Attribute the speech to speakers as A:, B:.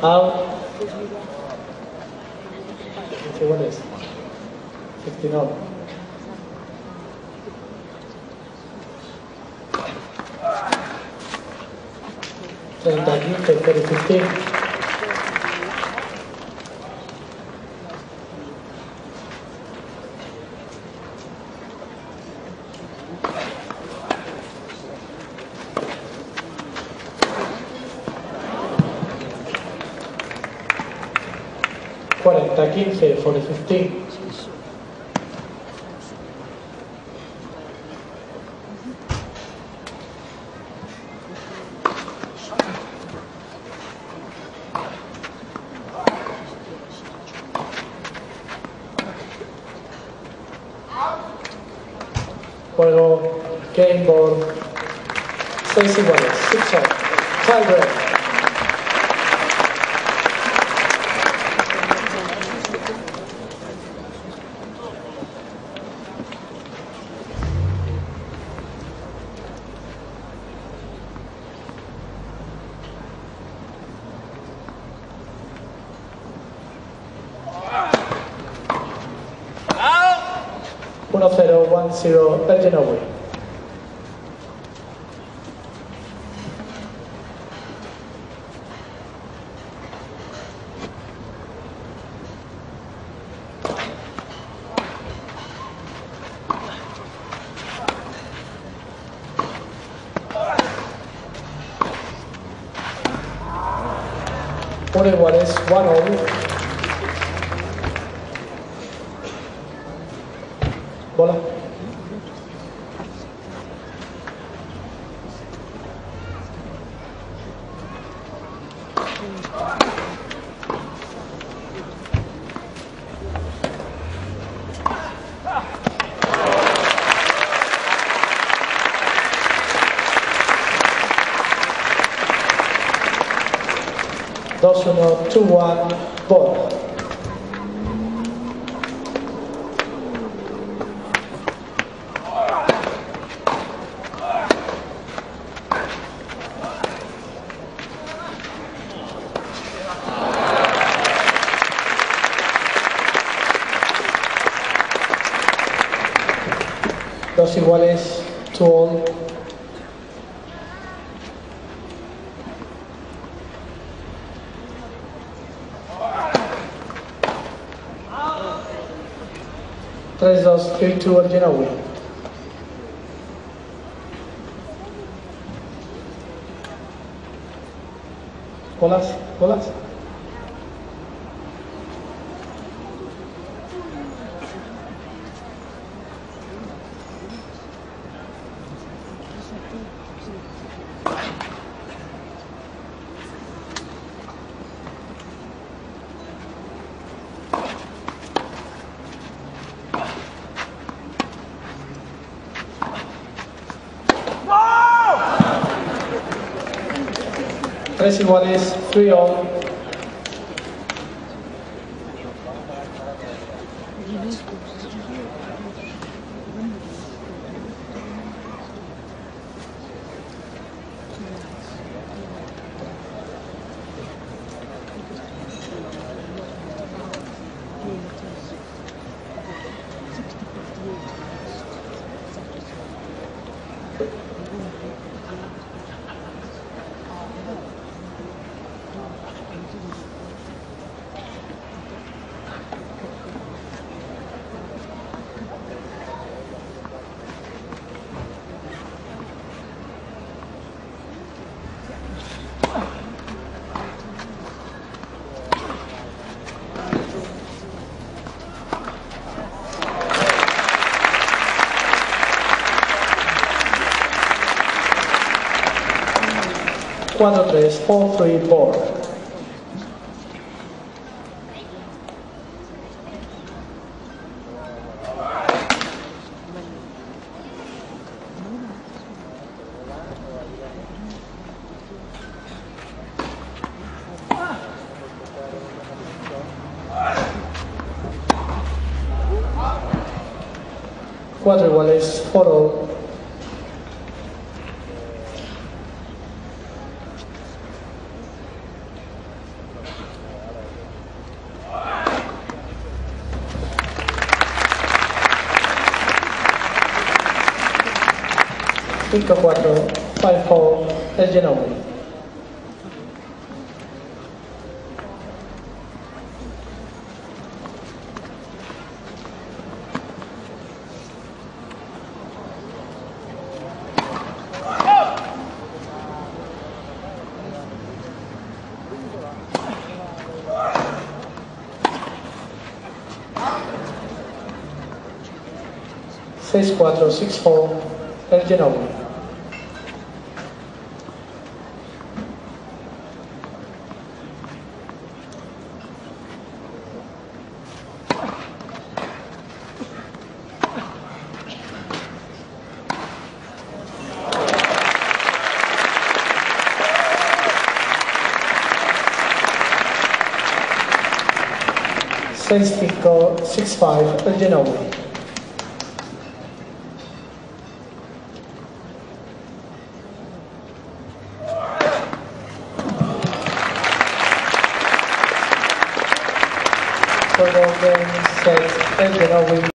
A: How? Which 59. So, Dagi, take 15. 40, 15, 40, 15. Juego, game ball, seis iguales, six shot, tiebreak. 1010 Belgian away. One and one is one all. 过来。Dos, uno, two, one, four. Iguales, two all. Tres, dos, three, two, original win. Bolas, Esse vôlei é free all. Cuatro, tres, four, three, four. Cuatro iguales, four all. Fica 4, 5, 4, es Genoa. Seis quatro, six four, El Genoa. statistical 65 Al-Janawi. For the game